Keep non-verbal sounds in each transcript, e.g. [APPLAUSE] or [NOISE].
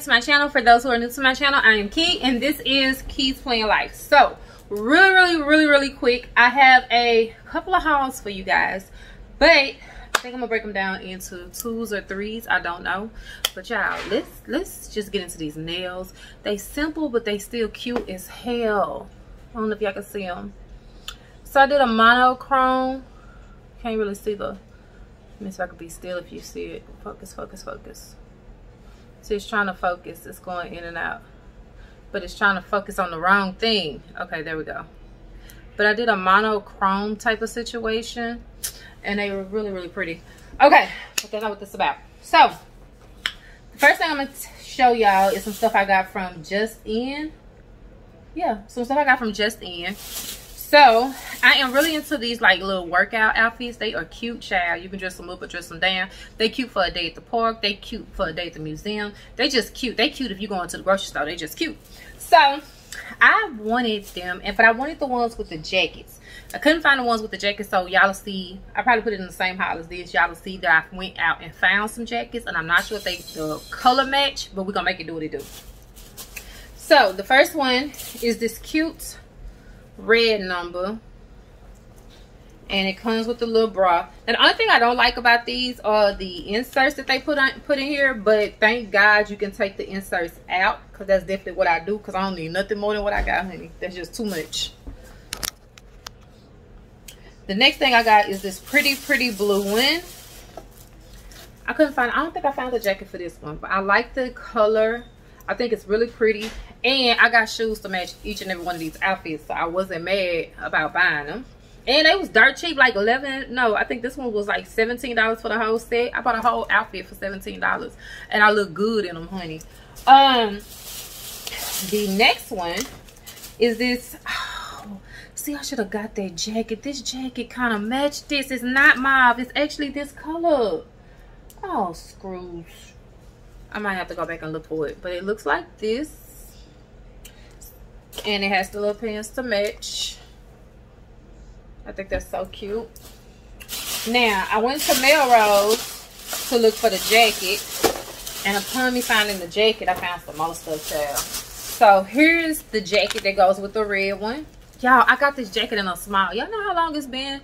to my channel. For those who are new to my channel, I am Key and this is Keiis Planned Lyfe. So, really, really, really, really quick, I have a couple of hauls for you guys. But I think I'm gonna break them down into twos or threes. I don't know. But y'all, let's let's just get into these nails. They simple, but they still cute as hell. I don't know if y'all can see them. So I did a monochrome. Can't really see the. Let me see if I could be still if you see it. Focus, focus, focus. See, it's trying to focus. It's going in and out. But it's trying to focus on the wrong thing. Okay, there we go. But I did a monochrome type of situation. And they were really, really pretty. Okay, but that's not what this is about. So, the first thing I'm going to show y'all is some stuff I got from Just In. Yeah, some stuff I got from Just In. So, I am really into these like little workout outfits. They are cute, child. You can dress them up or dress them down. They cute for a day at the park. They cute for a day at the museum. They just cute. They cute if you go into the grocery store. They just cute. So, I wanted them, and but I wanted the ones with the jackets. I couldn't find the ones with the jackets, so y'all will see. I probably put it in the same haul as this. Y'all will see that I went out and found some jackets, and I'm not sure if they the color match, but we're gonna make it do what it do. So the first one is this cute red number and it comes with the little bra. And the only thing i don't like about these are the inserts that they put on put in here but thank god you can take the inserts out because that's definitely what i do because i don't need nothing more than what i got honey. That's just too much. The next thing i got is this pretty pretty blue one. I couldn't find i don't think i found the jacket for this one but i like the color i think it's really pretty and I got shoes to match each and every one of these outfits. So I wasn't mad about buying them. And it was dirt cheap, like 11 No, I think this one was like $17 for the whole set. I bought a whole outfit for $17. And I look good in them, honey. Um, The next one is this... [SIGHS] See, I should have got that jacket. This jacket kind of matched this. It's not mauve. It's actually this color. Oh, screws. I might have to go back and look for it. But it looks like this. And it has the little pants to match. I think that's so cute. Now i went to melrose to look for the jacket and upon me finding the jacket i found some more stuff too so here's the jacket that goes with the red one. Y'all i got this jacket in a small y'all know how long it's been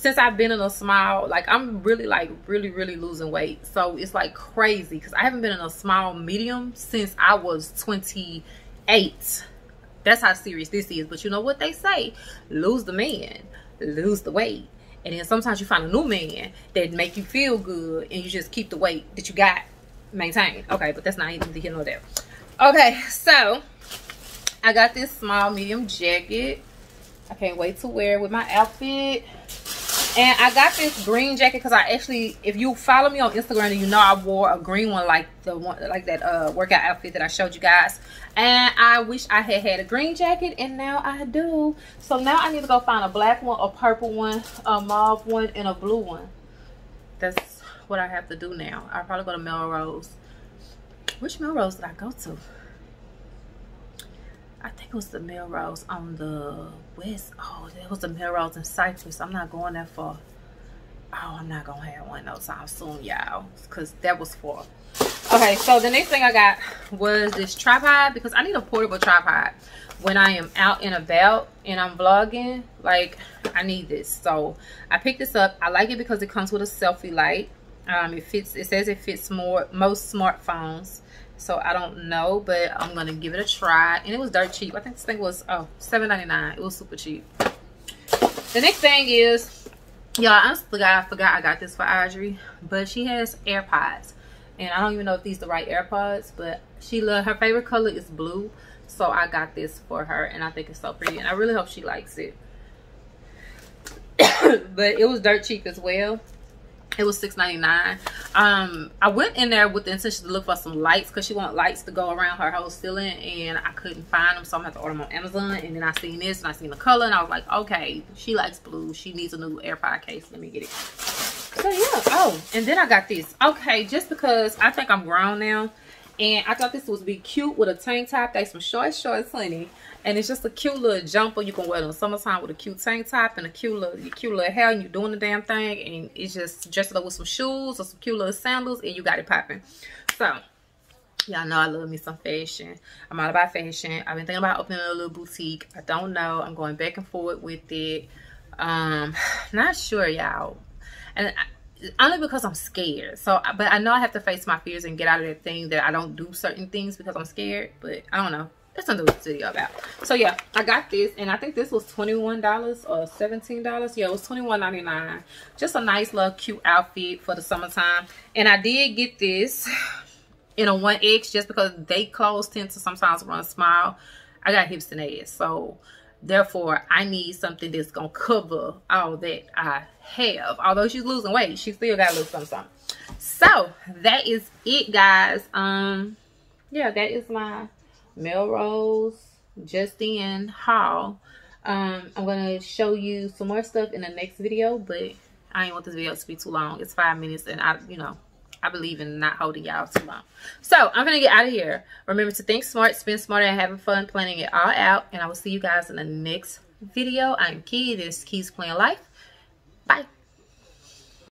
since I've been in a small, like I'm really like really, really losing weight. So it's like crazy because I haven't been in a small medium since I was 28. That's how serious this is. But you know what they say? Lose the man, lose the weight. And then sometimes you find a new man that make you feel good and you just keep the weight that you got maintained. Okay, but that's not even the here nor there. Okay, so I got this small medium jacket. I can't wait to wear it with my outfit. And I got this green jacket because I actually, if you follow me on Instagram, you know I wore a green one like the one, like that uh, workout outfit that I showed you guys. And I wish I had had a green jacket, and now I do. So now I need to go find a black one, a purple one, a mauve one, and a blue one. That's what I have to do now. I'll probably go to Melrose. Which Melrose did I go to? I think it was the Melrose on the west. Oh, it was the Melrose in Cypress. I'm not going that far. Oh, I'm not gonna have one no time soon, y'all, because that was for. Okay, so the next thing I got was this tripod because I need a portable tripod when I am out and about and I'm vlogging. Like, I need this. So I picked this up. I like it because it comes with a selfie light. Um, it fits. It says it fits more most smartphones so i don't know but i'm gonna give it a try. And it was dirt cheap. I think this thing was oh 7.99 it was super cheap. The next thing is y'all I honestly i forgot i got this for audrey but she has airpods. And i don't even know if these are the right airpods but she love her favorite color is blue. So i got this for her and i think it's so pretty and i really hope she likes it. [COUGHS] But it was dirt cheap as well. It was $6.99 um i went in there with the intention to look for some lights because she want lights to go around her whole ceiling and i couldn't find them so i'm gonna have to order them on amazon. And then i seen this and i seen the color and i was like okay she likes blue. She needs a new airpod case. Let me get it. So yeah. Oh and then i got this. Okay just because i think i'm grown now and i thought this would be cute with a tank top they some short shorts honey and it's just a cute little jumper you can wear it in summertime with a cute tank top and a cute little cute little hair and you're doing the damn thing and it's just dressed up with some shoes or some cute little sandals and you got it popping so Y'all know I love me some fashion. I'm all about fashion. I've been thinking about opening a little boutique. I don't know. I'm going back and forth with it. Um, [SIGHS] not sure, y'all. And I, only because I'm scared. So, but I know I have to face my fears and get out of that thing that I don't do certain things because I'm scared. But I don't know. That's something this video about. So yeah, I got this and I think this was $21 or $17. Yeah, it was $21.99. Just a nice little cute outfit for the summertime. And I did get this in a 1X just because they clothes tend to sometimes run small. I got hips and ass. So therefore, I need something that's going to cover all that I have. Although she's losing weight, she still got to lose some something. So that is it, guys. Um, yeah, that is my Melrose Just In haul. Um, I'm going to show you some more stuff in the next video, but I ain't want this video to be too long. It's five minutes and I, you know, I believe in not holding y'all too long. So I'm going to get out of here. Remember to think smart, spend smart, and having fun planning it all out. And I will see you guys in the next video. I'm Key. This is Keiis Planned Lyfe. Bye.